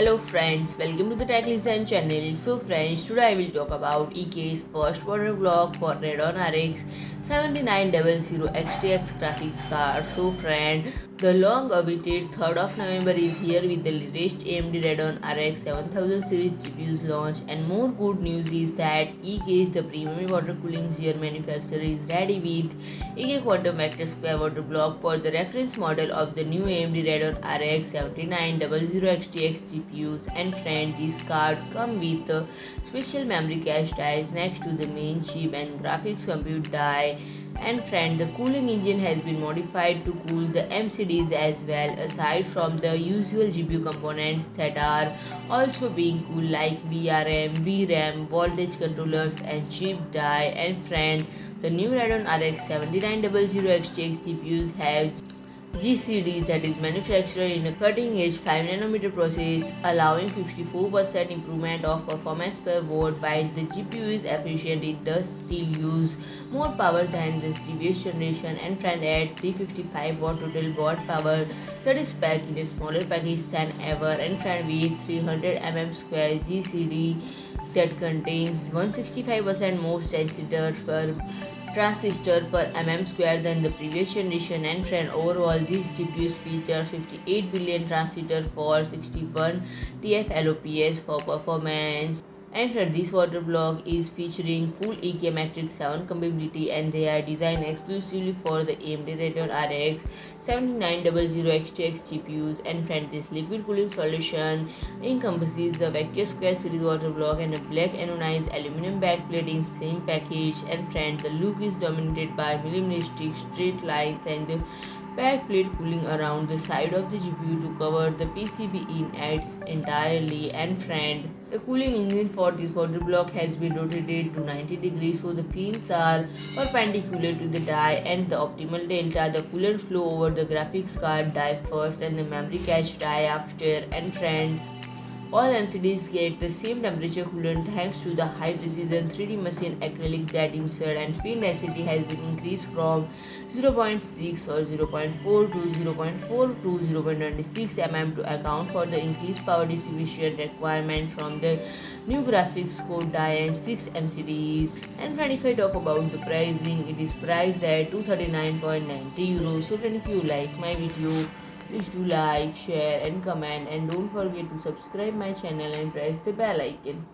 Hello friends, welcome to the Tech Legends channel. So friends, today I will talk about EK's first water block for Radeon RX 7900 XTX graphics card. So friend, the long-awaited 3rd of November is here with the latest AMD Radeon RX 7000 series GPUs launch. And more good news is that EK the premium water cooling gear manufacturer is ready with EK Quantum Vector Square water block for the reference model of the new AMD Radeon RX 7900 XTX GPUs and friend these cards come with special memory cache dies next to the main chip and graphics compute die and friend the cooling engine has been modified to cool the MCDs as well aside from the usual GPU components that are also being cooled like VRM, VRAM, voltage controllers and chip die. And friend the new Radeon RX 7900 XTX GPUs have GCD that is manufactured in a cutting edge 5 nanometer process allowing 54% improvement of performance per watt while the GPU is efficient it does still use more power than the previous generation and trend at 355 watt total watt power that is packed in a smaller package than ever and trend with 300 mm square GCD that contains 165% more transistor per transistor per mm square than the previous generation. And trend overall these GPUs feature 58 billion transistor for 61 TFLOPS for performance and this water block is featuring full EK Matrix 7 compatibility and they are designed exclusively for the AMD Radeon RX 7900 XTX GPUs and friend this liquid cooling solution encompasses the Vector Square series water block and a black anodized aluminum backplate in same package and friend the look is dominated by minimalistic straight lines and the backplate cooling around the side of the GPU to cover the PCB in its entirely and friend the cooling engine for this water block has been rotated to 90 degrees so the fins are perpendicular to the die and the optimal delta. The coolant flow over the graphics card die first and the memory cache die after and friend all MCDs get the same temperature coolant thanks to the high precision 3D machine acrylic jet insert and fin density has been increased from 0.6 or 0.4 to 0.4 to 0.26 mm to account for the increased power distribution requirement from the new graphics code die and 6 MCDs. And friend if I talk about the pricing, it is priced at 239.90 euros. So friend if you like my video, Please do like, share and comment and don't forget to subscribe my channel and press the bell icon.